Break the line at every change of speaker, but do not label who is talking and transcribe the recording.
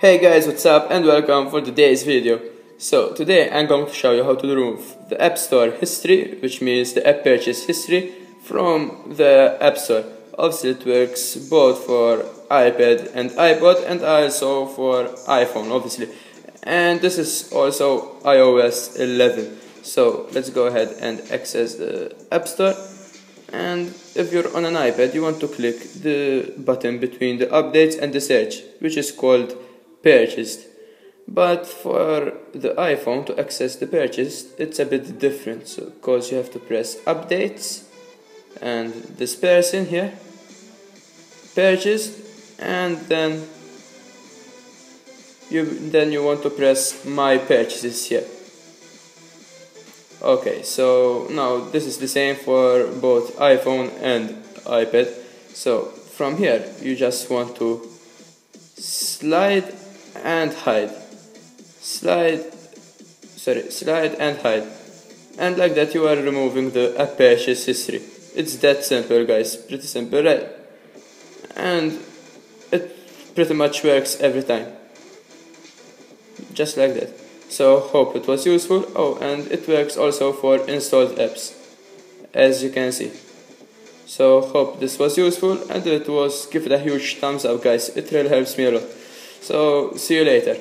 Hey guys, what's up and welcome for today's video. So today I'm going to show you how to remove the App Store history, which means the app purchase history, from the App Store. Obviously it works both for iPad and iPod and also for iPhone obviously. And this is also iOS 11. So let's go ahead and access the App Store and if you're on an iPad you want to click the button between the updates and the search which is called purchased. But for the iPhone to access the purchase it's a bit different so because you have to press updates. And this person here purchased and then you then you want to press my purchases here. Okay so now this is the same for both iPhone and iPad. So from here you just want to slide and hide. Slide sorry slide and hide. And like that you are removing the purchase history it's that simple guys. Pretty simple right? And it pretty much works every time. Just like that. So hope it was useful. Oh and it works also for installed apps as you can see. So hope this was useful and it was give it a huge thumbs up guys. It really helps me a lot so see you later